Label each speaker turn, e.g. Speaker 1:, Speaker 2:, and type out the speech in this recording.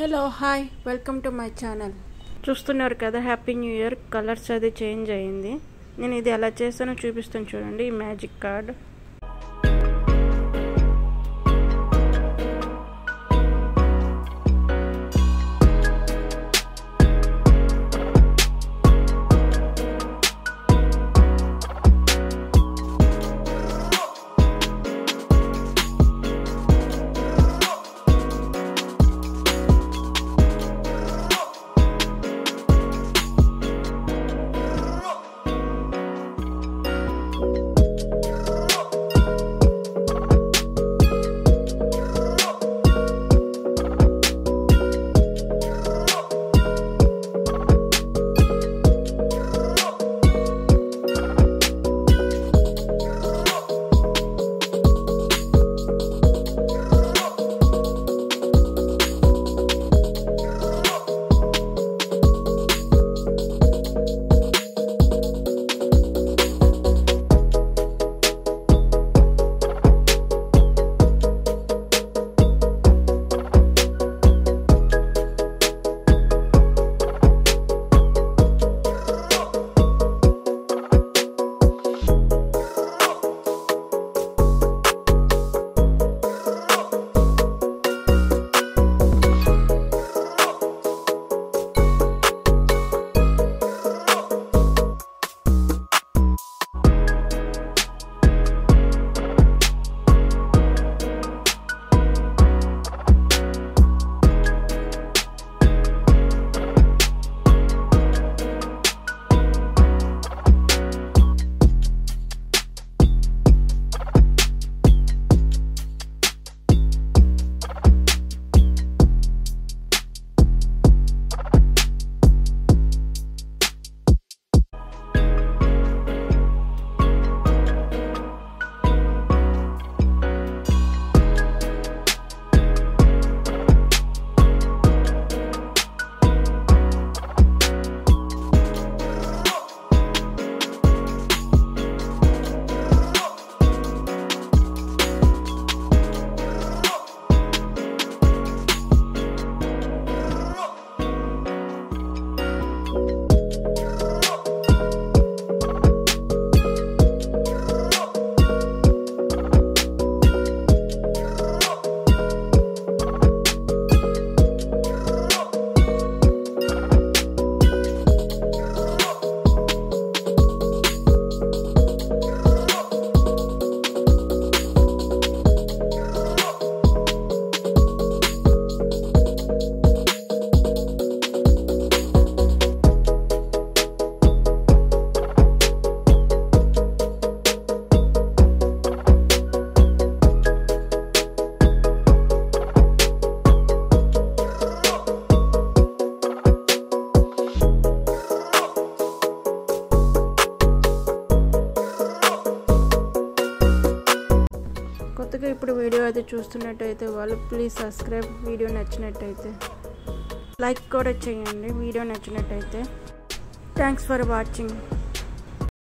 Speaker 1: Hello hi welcome to my channel. చూస్తున్నారు కదా happy new year. Colours అది change అయ్యింది. నేను ఇది ఎలా చేస్తానో చూపిస్తాను చూడండి. ఈ మ్యాజిక్ కార్డ్. కొత్తగా ఇప్పుడు వీడియో అయితే చూస్తున్నట్టయితే వాళ్ళు ప్లీజ్ సబ్స్క్రైబ్ వీడియో నచ్చినట్టయితే. లైక్ కూడా చేయండి వీడియో నచ్చినట్టయితే. Thanks for watching